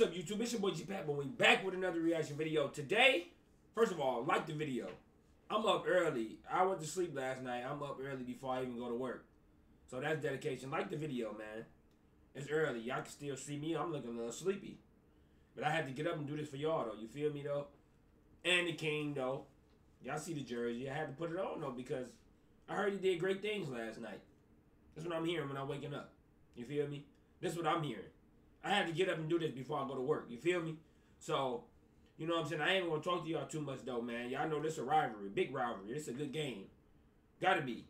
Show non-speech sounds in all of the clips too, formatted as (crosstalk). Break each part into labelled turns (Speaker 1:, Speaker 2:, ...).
Speaker 1: What's up, YouTube? It's your boy G Pat, but we back with another reaction video. Today, first of all, like the video. I'm up early. I went to sleep last night. I'm up early before I even go to work. So that's dedication. Like the video, man. It's early. Y'all can still see me. I'm looking a little sleepy. But I had to get up and do this for y'all, though. You feel me, though? And the King, though. Y'all see the jersey. I had to put it on, though, because I heard he did great things last night. That's what I'm hearing when I'm waking up. You feel me? That's what I'm hearing. I had to get up and do this before I go to work. You feel me? So, you know what I'm saying? I ain't gonna talk to y'all too much though, man. Y'all know this a rivalry, big rivalry. It's a good game. Gotta be.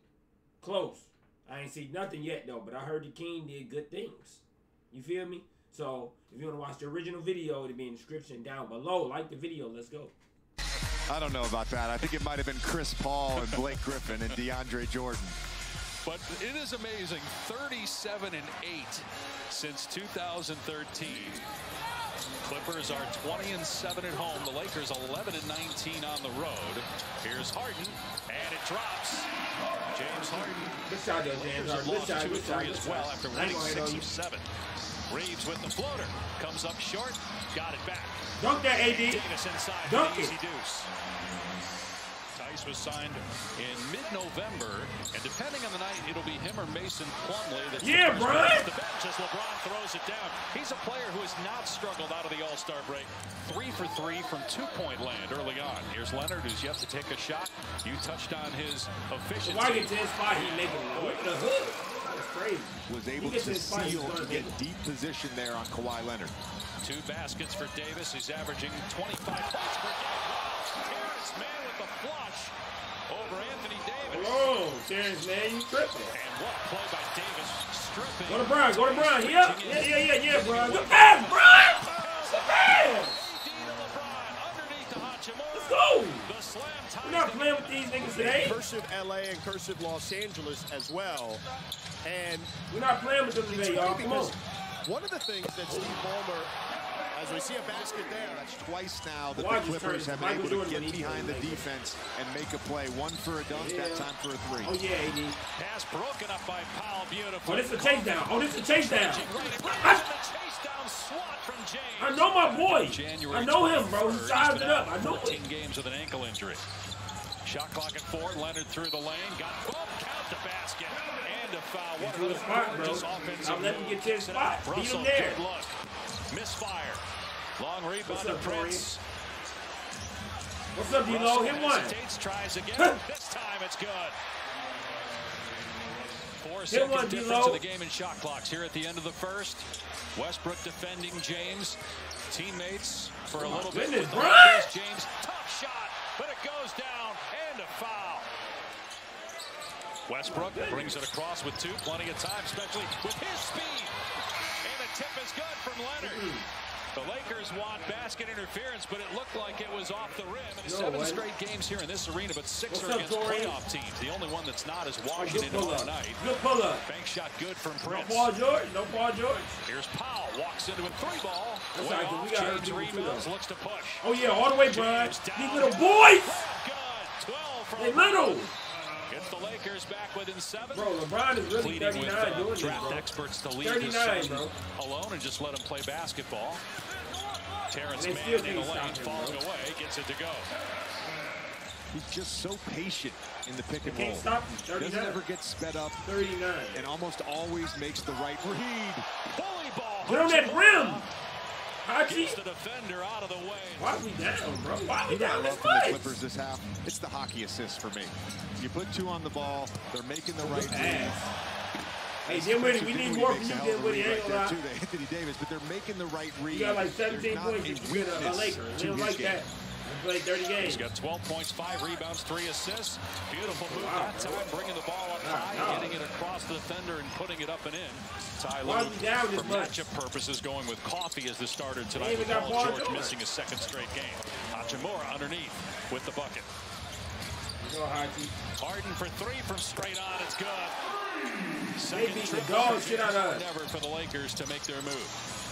Speaker 1: Close. I ain't seen nothing yet though, but I heard the King did good things. You feel me? So if you wanna watch the original video, it'll be in the description down below. Like the video, let's go.
Speaker 2: I don't know about that. I think it might have been Chris Paul and Blake Griffin and DeAndre Jordan.
Speaker 3: But it is amazing, 37 and 8 since 2013. Clippers are 20 and 7 at home. The Lakers 11 and 19 on the road. Here's Harden, and it drops. James Harden.
Speaker 1: Good shot, though, James Harden. Good
Speaker 3: lost
Speaker 1: shot,
Speaker 3: two
Speaker 1: shot,
Speaker 3: three as well after winning six of seven. Reaves with the floater. Comes up short. Got it back.
Speaker 1: Dunk that, AD.
Speaker 3: Davis inside.
Speaker 1: Dunk it.
Speaker 3: deuce. Theis was signed in mid-November, and depending on the night, it'll be him or Mason Plumlee. That's the
Speaker 1: Yeah,
Speaker 3: first
Speaker 1: Brian.
Speaker 3: man off The bench as LeBron throws it down. He's a player who has not struggled out of the All-Star break. Three for three from two-point land early on. Here's Leonard, who's yet to take a shot. You touched on his efficiency.
Speaker 1: Why get to his spot? He making it. Look at the hook. That's crazy.
Speaker 2: Was able to
Speaker 1: his spot, he's
Speaker 2: seal
Speaker 1: gonna
Speaker 2: get
Speaker 1: get
Speaker 2: deep position there on Kawhi Leonard.
Speaker 3: Two baskets for Davis. He's averaging 25 points per game. Terance Mann with the flush over Anthony Davis.
Speaker 1: Hold Terance, man. You tripping.
Speaker 3: And what a play by Davis, stripping.
Speaker 1: Go to Brian. Go to Brian.
Speaker 3: Switching
Speaker 1: Yeah, yeah, yeah, yeah, yeah, Brian. Good pass, Brian. Good pass.
Speaker 3: AD to LeBron, underneath to Hachimura.
Speaker 1: Let's go.
Speaker 3: The slam ties
Speaker 1: We're not playing with these niggas today.
Speaker 4: cursive LA and cursive Los Angeles as well. And
Speaker 1: We're not playing with them today, y'all. Come on.
Speaker 4: one of the things that Steve Ballmer, as we see a basket there,
Speaker 2: That's twice now that the Clippers have been able to get behind the defense and make a play. One for a dunk,
Speaker 1: Yeah.
Speaker 2: that time for a three.
Speaker 1: Oh, yeah, AD.
Speaker 3: Pass broken up by Powell. Beautiful.
Speaker 1: Oh, this is a takedown. Oh, this is a takedown. down.
Speaker 3: Right, the chase down swat from James.
Speaker 1: I know my boy.
Speaker 3: January
Speaker 1: I know him, bro. He
Speaker 3: 23rd,
Speaker 1: sized it up. I know
Speaker 3: 14
Speaker 1: it.
Speaker 3: games with an ankle injury. Shot clock at four. Leonard through the lane. Got boom. Count the basket. And a foul. What another
Speaker 1: spot, bro.
Speaker 3: gorgeous offensive
Speaker 1: Now let him
Speaker 3: move.
Speaker 1: get to his spot. Beat him there.
Speaker 3: Misfire. Long rebound to? Prince.
Speaker 1: What's up, D-Lo? Hit one.
Speaker 3: hesitates, tries again. (laughs) This time it's good. Four
Speaker 1: Hit one,
Speaker 3: difference in the game in shot clocks here at the end of the first. Westbrook defending James. Teammates for a
Speaker 1: Oh my
Speaker 3: little bit.
Speaker 1: goodness,
Speaker 3: the
Speaker 1: Brian.
Speaker 3: James, tough shot, but it goes down and a foul. Westbrook brings it across with two, plenty of time, especially with his speed. And a tip is good from Leonard. Mm-hmm. The Lakers want basket interference, but it looked like it was off the rim. And seven
Speaker 1: way.
Speaker 3: straight games here in this arena, but six
Speaker 1: What's
Speaker 3: are against
Speaker 1: Corey?
Speaker 3: playoff teams. The only one that's not is Washington
Speaker 1: pull
Speaker 3: tomorrow night.
Speaker 1: Good pull up.
Speaker 3: Bank shot good from Prince. No.
Speaker 1: Paul George. No Paul George.
Speaker 3: Here's Powell, walks into a three ball.
Speaker 1: That's
Speaker 3: Way
Speaker 1: right, 'cause we got
Speaker 3: James rebounds, looks to push.
Speaker 1: Oh, yeah. All the way, Brian. These little boys.
Speaker 3: Good. 12 from
Speaker 1: They little.
Speaker 3: Gets the Lakers back within seven.
Speaker 1: Bro, LeBron is really
Speaker 3: Pleading with
Speaker 1: 39
Speaker 3: uh,
Speaker 1: doing this,
Speaker 3: draft
Speaker 1: bro.
Speaker 3: experts to leave his
Speaker 1: 39, bro.
Speaker 3: alone and just let him play basketball. Terance
Speaker 1: And
Speaker 3: Mann in the lane,
Speaker 1: stop him,
Speaker 3: falling
Speaker 1: bro.
Speaker 3: away, gets it to go.
Speaker 2: He's just so patient in the pick and roll.
Speaker 1: stop him.
Speaker 2: Doesn't ever get sped up
Speaker 1: 39.
Speaker 2: and almost always makes the right read.
Speaker 3: Bully ball.
Speaker 1: Get on that rim. Hachi.
Speaker 3: Gets the defender out of the way.
Speaker 1: Why we down, bro? Why we
Speaker 2: You know what I
Speaker 1: down this much?
Speaker 2: Clippers this half? It's the hockey assist for me. You put two on the ball, they're making the right read.
Speaker 1: Ass. Hey, Dinwiddie, we need more from you, Dinwiddie. I ain't gonna lie.
Speaker 2: Anthony Davis, but they're making the right read.
Speaker 1: You got like 17 points
Speaker 2: a
Speaker 1: you get a, a
Speaker 2: weakness
Speaker 1: Laker. They don't like that. Played 30 games.
Speaker 3: He's got 12 points, 5 rebounds, 3 assists. Beautiful move
Speaker 1: Wow,
Speaker 3: that time, bringing the ball up
Speaker 1: Nah,
Speaker 3: high,
Speaker 1: nah.
Speaker 3: getting it across the defender and putting it up and in. Ty Lue, for matchup purposes, going with Coffey as the starter tonight with Paul George
Speaker 1: George.
Speaker 3: missing his second straight game. Hachimura underneath with the bucket.
Speaker 1: Go,
Speaker 3: Harden for three from straight on. It's good.
Speaker 1: They
Speaker 3: Second
Speaker 1: beat the dog shit out of us.
Speaker 3: Never for the Lakers to make their move.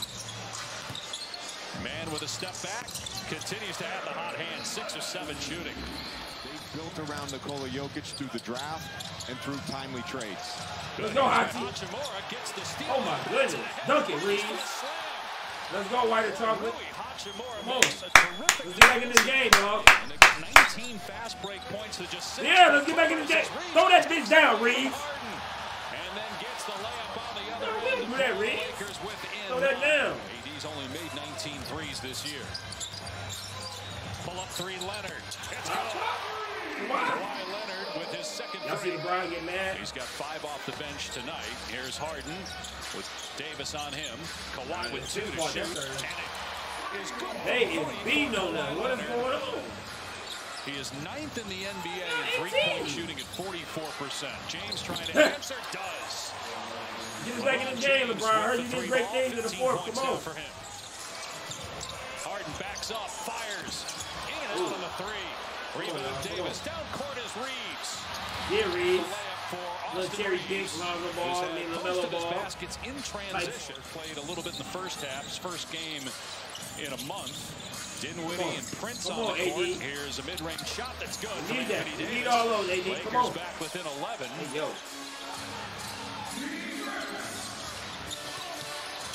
Speaker 3: Man with a step back continues to have the hot hand. Six or seven shooting.
Speaker 2: They've built around Nikola Jokic through the draft and through timely trades.
Speaker 1: Let's go, Hachi.
Speaker 3: Hachimura gets.
Speaker 1: Oh, my goodness. Dunk it,
Speaker 3: Reaves.
Speaker 1: Let's go, white and chocolate.
Speaker 3: Rui Hachimura
Speaker 1: Come on.
Speaker 3: makes a terrific
Speaker 1: Let's get back in this game, dog.
Speaker 3: And 19 fast break points to just six.
Speaker 1: Yeah, let's get back in this game. Throw that bitch down,
Speaker 3: Reaves. And then gets the layup on the other
Speaker 1: No, that,
Speaker 3: Reaves.
Speaker 1: Throw that down.
Speaker 3: AD's only made 19 threes this year. Pull up three, Leonard. It's good.
Speaker 1: Why?
Speaker 3: Kawhi Leonard with his second
Speaker 1: Y'all see. LeBron get mad?
Speaker 3: He's got five off the bench tonight. Here's Harden with Davis on him. Kawhi with two to shoot.
Speaker 1: that's
Speaker 3: And
Speaker 1: a-
Speaker 3: it is good.
Speaker 1: They is beating on them. What is going on?
Speaker 3: He is ninth in the NBA in three-point shooting at 44%. James trying to (laughs) answer, does.
Speaker 1: Get us back in this game, LeBron. I heard you did great things in the fourth. Come on.
Speaker 3: For him. Harden backs up, fires. In and out on the three. Rebound
Speaker 1: come
Speaker 3: Davis. Down court is Reaves.
Speaker 1: Yeah,
Speaker 3: Reaves.
Speaker 1: Little
Speaker 3: Austin
Speaker 1: Cherry
Speaker 3: Reaves,
Speaker 1: Dix, Lonzo
Speaker 3: who's
Speaker 1: ball, I mean, LaMelo ball.
Speaker 3: baskets in transition. Played a little bit in the first half. His first game in a month. Dinwiddie and Prince
Speaker 1: Come
Speaker 3: on,
Speaker 1: on,
Speaker 3: the court.
Speaker 1: AD.
Speaker 3: Here's a mid-range shot that's good.
Speaker 1: We need that. We need all those, AD.
Speaker 3: Lakers
Speaker 1: Come on.
Speaker 3: back within 11.
Speaker 1: Hey, yo.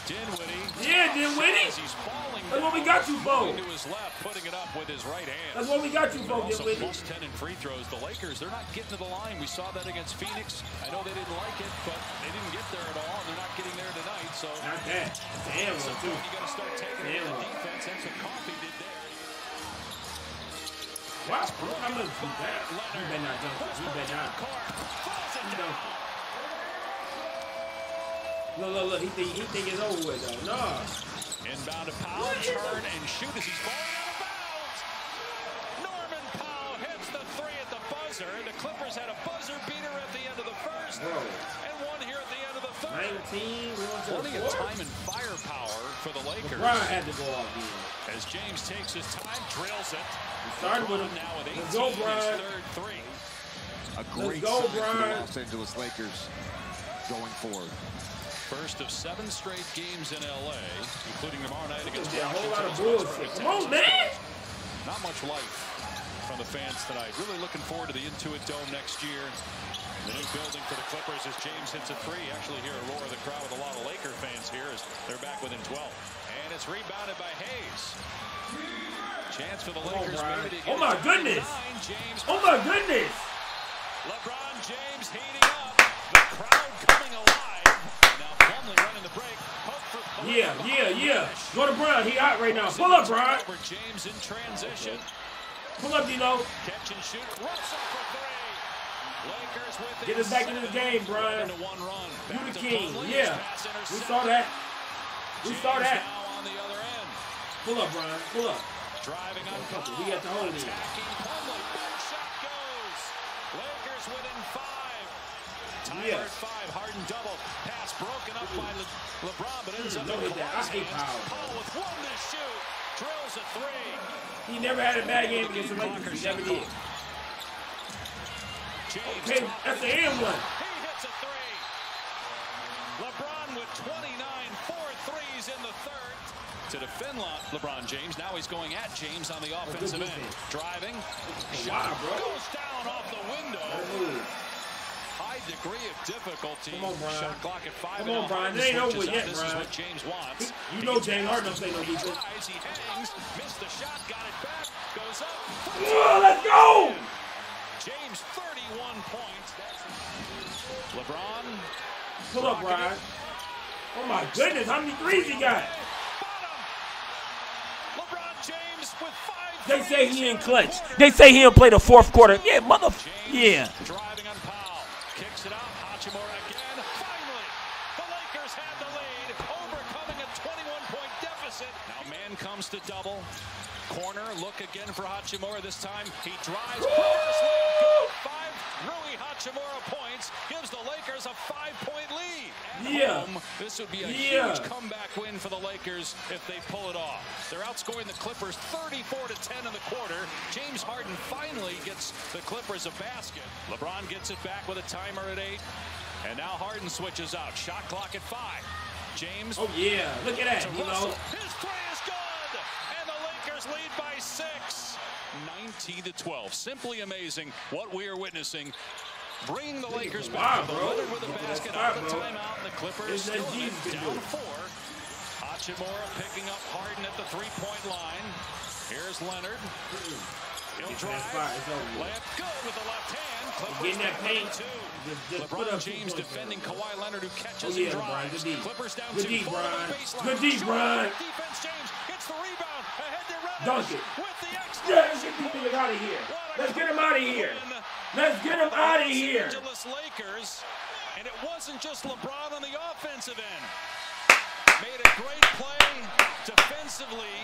Speaker 3: Dinwiddie.
Speaker 1: Yeah, Dinwiddie.
Speaker 3: As he's falling
Speaker 1: That's what we got you for.
Speaker 3: to his left, putting it up with his right hand.
Speaker 1: That's what we got you for, Dinwiddie.
Speaker 3: plus 10 in free throws. The Lakers, they're not getting to the line. We saw that against Phoenix. I know they didn't like it, but they didn't get there at all, and they're not getting there tonight. So
Speaker 1: Not that. Damn, one, too.
Speaker 3: you got to start taking
Speaker 1: Damn.
Speaker 3: the defense. That's what Coffey did there.
Speaker 1: Wow, I'm gonna shoot that. You better not dunk it. You better not. You
Speaker 3: down.
Speaker 1: Dunk it. Look, look, look. He think, he think it's over with, though. No.
Speaker 3: Inbound to Powell, turn and shoot as he's falling out of bounds. Norman Powell hits the three at the buzzer. And the Clippers had a buzzer beater at the end of the first
Speaker 1: Bro.
Speaker 3: and one here at the end of the third.
Speaker 1: 19, we went to the
Speaker 3: Plenty of time and firepower for the Lakers.
Speaker 1: LeBron had to go off here.
Speaker 3: As James takes his time, drills it.
Speaker 1: We started with him.
Speaker 3: Now with 18
Speaker 1: Let's go,
Speaker 3: his third three.
Speaker 2: A great
Speaker 1: go,
Speaker 2: sign for the Los Angeles Lakers going forward.
Speaker 3: First of seven straight games in LA, including tomorrow night against
Speaker 1: There's a whole lot of
Speaker 3: Washington.
Speaker 1: bullshit. Come on, man.
Speaker 3: Not much life from the fans tonight. Really looking forward to the Intuit Dome next year. The new building for the Clippers as James hits a three. Actually hear a roar of the crowd with a lot of Laker fans here as they're back within 12. And it's rebounded by Hayes. Chance for the Lakers
Speaker 1: Brian.
Speaker 3: maybe to oh get
Speaker 1: Oh, my goodness.
Speaker 3: nine. James
Speaker 1: Oh, my goodness.
Speaker 3: LeBron James heating up. The crowd coming alive. Now Plumlee running the break. Hope for
Speaker 1: Yeah, yeah, yeah. Go to Brian. He hot right now. Pull up, Brian.
Speaker 3: Over James in transition.
Speaker 1: Pull up, Dino.
Speaker 3: Catch and shoot. Rips it for three. Lakers with
Speaker 1: Get us back into the game, Brian.
Speaker 3: Into one run.
Speaker 1: You the king. Yeah. We saw that. We saw that.
Speaker 3: Now on the other end.
Speaker 1: Pull up, Brian. Pull up.
Speaker 3: Driving on
Speaker 1: oh,
Speaker 3: Fuck
Speaker 1: we got the hold of it.
Speaker 3: Attacking Plumlee. Big shot goes. Lakers within five. Tyler
Speaker 1: Yeah.
Speaker 3: at five. Harden double. Pass broken up by Le- LeBron, but ends up in
Speaker 1: hit that. I
Speaker 3: Kawhi's hands.
Speaker 1: Powell
Speaker 3: with one to shoot. Drills a three.
Speaker 1: He never had a bad game against the Lakers. He never did.
Speaker 3: James
Speaker 1: Okay, that's the end one.
Speaker 3: He hits a three. LeBron with 29, four threes in the third. To defend Le- LeBron James. Now he's going at James on the offensive end. Driving.
Speaker 1: Wow,
Speaker 3: Shot
Speaker 1: bro.
Speaker 3: goes down off the window. High degree of difficulty.
Speaker 1: Come on, Brian.
Speaker 3: Shot clock at five.
Speaker 1: Come on, Brian. It ain't over yet,
Speaker 3: This is what James wants.
Speaker 1: You know James Harden don't play no defense.
Speaker 3: he hangs, missed the shot, got it back, goes up.
Speaker 1: Whoa, let's go.
Speaker 3: James 31 points. LeBron
Speaker 1: Pull up, Brian. Oh my goodness, how many threes he got?
Speaker 3: LeBron James with five.
Speaker 1: They say he in clutch. They say he didn't play the fourth quarter. Yeah, mother. Yeah.
Speaker 3: Driving on Powell. Kicks it out. Hachimura again. Finally, the Lakers had the lead, overcoming a 21-point deficit. Now comes to double. Corner, look again for Hachimura. This time he drives. Reverse layup, good. Five Rui Hachimura points gives the Lakers a five-point lead. At
Speaker 1: Yeah.
Speaker 3: home, this would be a
Speaker 1: Yeah.
Speaker 3: huge comeback win for the Lakers if they pull it off. They're outscoring the Clippers 34 to 10 in the quarter. James Harden finally gets the Clippers a basket. LeBron gets it back with a timer at eight. And now Harden switches out. Shot clock at five. James
Speaker 1: Oh yeah, look at that. You know.
Speaker 3: His three is good. And lead by six. 19 to 12. Simply amazing what we are witnessing. Bringing the Lakers back
Speaker 1: Wow,
Speaker 3: to the
Speaker 1: bro.
Speaker 3: With a
Speaker 1: Look at that
Speaker 3: basket out of the timeout. And the Clippers still in
Speaker 1: G's
Speaker 3: it,
Speaker 1: been
Speaker 3: down four. Hachimura picking up Harden at the three-point line. Here's Leonard. He'll drive.
Speaker 1: fine. It's over with.
Speaker 3: Layup good with the left hand. Clippers
Speaker 1: Getting that paint.
Speaker 3: two.
Speaker 1: Just, just put
Speaker 3: LeBron
Speaker 1: up
Speaker 3: James
Speaker 1: points
Speaker 3: defending
Speaker 1: there.
Speaker 3: Kawhi Leonard who
Speaker 1: Oh
Speaker 3: catches
Speaker 1: yeah,
Speaker 3: and drives.
Speaker 1: Good deep.
Speaker 3: Clippers down
Speaker 1: Good
Speaker 3: two. to the
Speaker 1: Good deep, Bron.
Speaker 3: Defense James gets the rebound. Ahead to Reddish.
Speaker 1: Dunk it.
Speaker 3: With the extra.
Speaker 1: Yeah, let's get these niggas out of here. Let's get him out of here. Let's get him out of here.
Speaker 3: Los Angeles Lakers, and it wasn't just LeBron on the offensive end. Made a great play defensively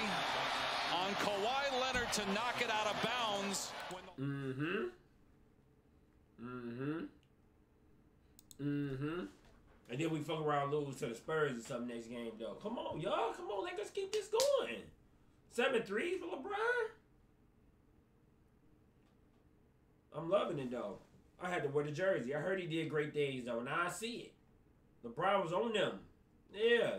Speaker 3: on Kawhi Leonard to knock it out of bounds.
Speaker 1: Mm-hmm. Mm-hmm. Mm-hmm. And then we fuck around lose to the Spurs or something next game, though. Come on, y'all. Come on, let us keep this going. Seven threes for LeBron. I'm loving it though. I had to wear the jersey. I heard he did great things though. Now I see it. LeBron was on them. Yeah.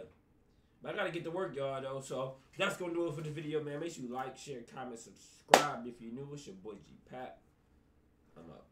Speaker 1: But I gotta get to work, y'all though. So that's gonna do it for the video, man. Make sure you like, share, comment, subscribe if you're new. It's your boy G Pat. I'm up.